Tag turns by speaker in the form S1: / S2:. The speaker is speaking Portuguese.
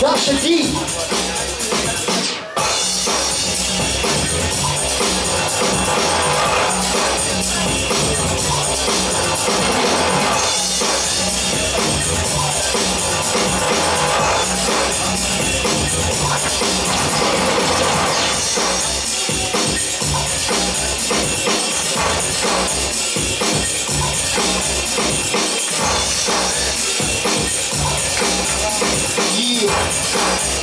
S1: Dasha D. Trust, trust, trust.